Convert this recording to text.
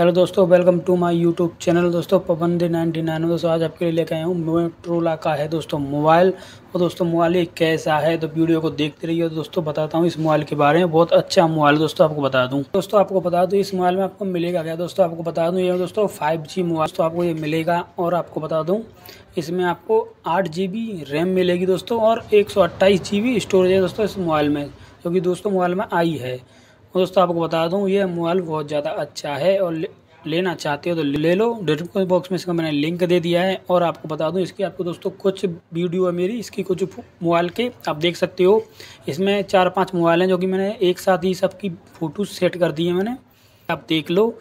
Hello दोस्तों welcome to my YouTube channel दोस्तों पवन दे ninety nine दोस्तों, आज आपके लिए लेकर आया हूँ मोटरोला का है दोस्तों मोबाइल और दोस्तों मोबाइल ये कैसा है? तो वीडियो को देखते रहिए। दोस्तों, बताता हूँ इस मोबाइल के बारे में। बहुत अच्छा मोबाइल दोस्तों, आपको बता दूँ। दोस्तों, आपको बता दूँ, इस मोबाइल में आपको मिलेगा क्या? दोस्तों, आपको बता दूँ, ये दोस्तों फाइव मोबाइल तो आपको ये मिलेगा। और आपको बता दूँ, इसमें आपको आठ रैम मिलेगी दोस्तों। और एक स्टोरेज है दोस्तों इस मोबाइल में, जो कि दोस्तों मोबाइल में आई है। दोस्तों, आपको बता दूँ, ये मोबाइल बहुत ज़्यादा अच्छा है और लेना चाहते हो तो ले लो। डिस्क्रिप्शन बॉक्स में इसका मैंने लिंक दे दिया है और आपको बता दूँ, इसकी आपको दोस्तों कुछ वीडियो है मेरी, इसकी कुछ मोबाइल के आप देख सकते हो। इसमें चार पाँच मोबाइल हैं जो कि मैंने एक साथ ही सबकी फ़ोटो सेट कर दी है मैंने। आप देख लो।